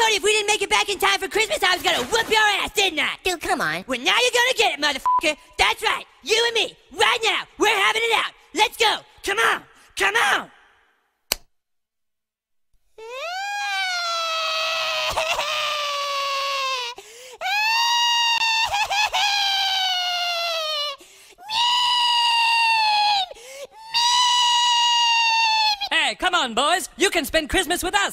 told you if we didn't make it back in time for Christmas, I was gonna whoop your ass, didn't I? Dude, come on. Well, now you're gonna get it, motherfucker. That's right. You and me, right now. We're having it out. Let's go. Come on. Come on. Hey, come on, boys. You can spend Christmas with us.